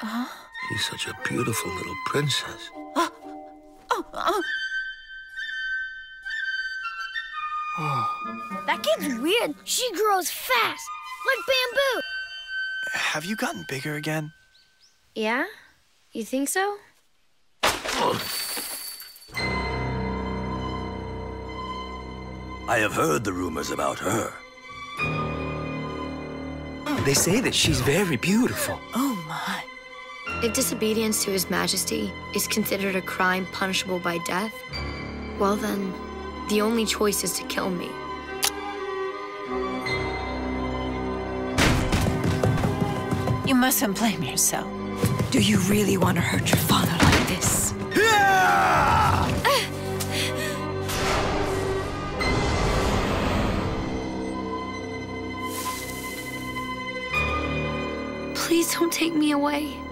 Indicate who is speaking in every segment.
Speaker 1: She's such a beautiful little princess.
Speaker 2: Oh, oh.
Speaker 1: Oh.
Speaker 3: That kid's weird. She grows fast, like bamboo.
Speaker 4: Have you gotten bigger again?
Speaker 3: Yeah? You think so?
Speaker 5: I have heard the rumors about her.
Speaker 6: They say that she's very beautiful.
Speaker 2: Oh, my.
Speaker 7: If disobedience to His Majesty is considered a crime punishable by death, well then, the only choice is to kill me.
Speaker 2: You mustn't blame yourself. Do you really want to hurt your father like this?
Speaker 7: Please don't take me away.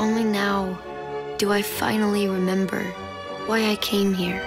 Speaker 7: Only now do I finally remember why I came here.